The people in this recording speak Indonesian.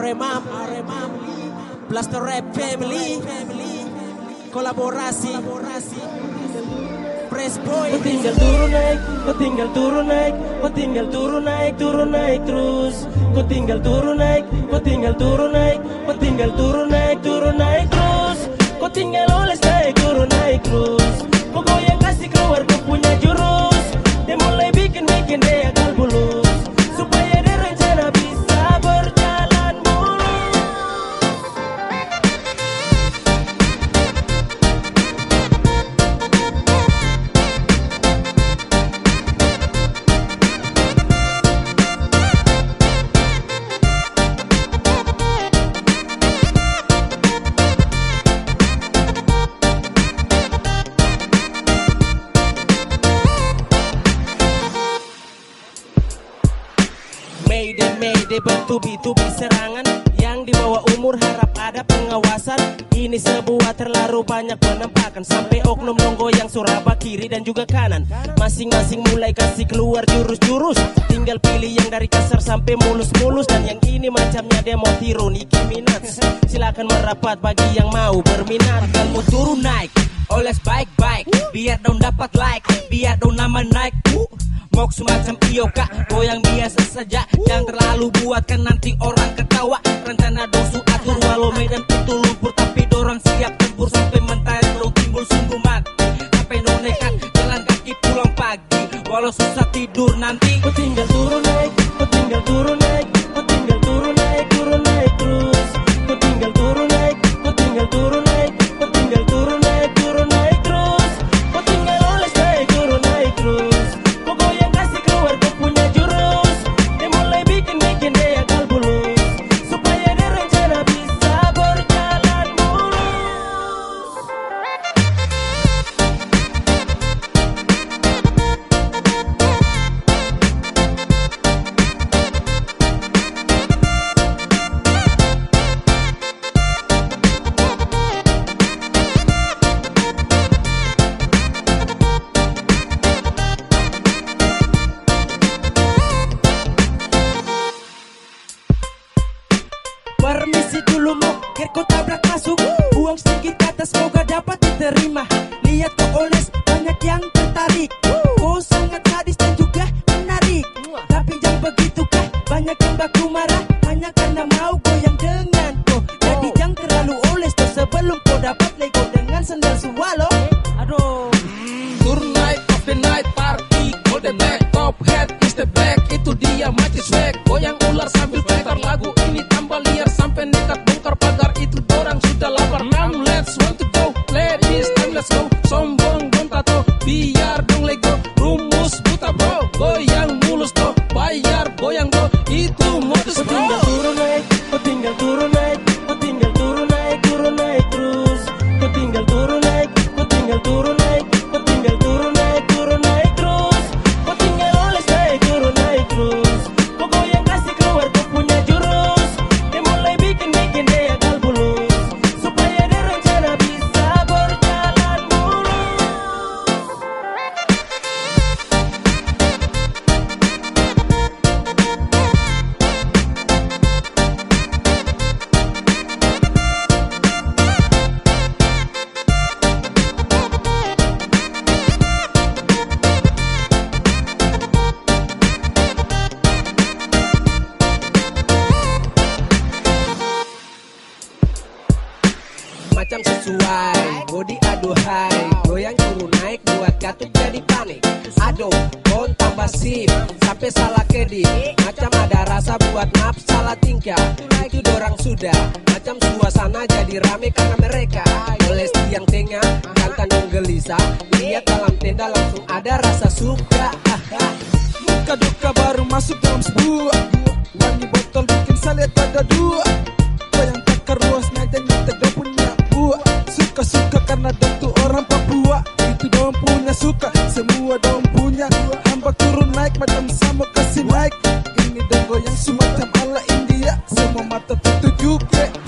Aremam Blaster Rap Family. Kolaborasi. Press Boy. Tinggal turun naik, kau tinggal turun naik, kau tinggal turun naik, turun naik terus. Kau tinggal turun naik, kau tinggal turun Mayday, mayday bertubi-tubi serangan. Yang di bawah umur harap ada pengawasan. Ini sebuah terlalu banyak penampakan. Sampai oknum nonggo yang suraba kiri dan juga kanan. Masing-masing mulai kasih keluar jurus-jurus. Tinggal pilih yang dari kasar sampai mulus-mulus. Dan yang ini macamnya mau tiru Nicki Minaj. Silakan merapat bagi yang mau berminat. Kalmu turun naik Oles baik-baik. Biar dong dapat like Biar dong nama naik Mok semacam iyo kak Goyang biasa saja. Jangan terlalu buatkan nanti orang ketawa. Rencana dosu atur Walau medan itu lumpur. Tapi dorang siap tempur Sampai mentari dong timbul sungguh mati. Sampai no nekat? Jalan kaki pulang pagi. Walau susah tidur nanti. Kau tinggal turun naik, kau tinggal turun naik, kau tinggal turun naik, turun naik terus. Kau tinggal turun naik, Permisi dulu mau kau tabrak masuk. Buang sedikit kata semoga dapat diterima. Lihat kau oles banyak yang tertarik. Kau sangat sadis dan juga menarik. Tapi jangan begitu kah banyak yang baku marah Hanya karena mau goyang dengan kau Jadi jangan terlalu oles tuh sebelum kau dapat lego dengan sendal swallow Aduh. Turn night of the night macam sesuai. Body aduhai Goyang turun naik buat katut jadi panik. Aduh, kon tambah sip Sampai salah kedi Macam ada rasa buat nafs salah tingkah. Itu dorang sudah. Macam suasana jadi rame karena mereka. Oleh tiang tengah Kan tandung gelisah. Lihat dalam tenda langsung ada rasa suka. Muka duka baru masuk dalam sebuah Suka-suka karena tuh orang Papua Itu dong punya suka, semua dong punya. Hamba turun naik macam sama kasih naik. Ini dong goyang semacam ala India. Semua mata tertuju ke